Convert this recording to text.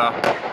Oh yeah.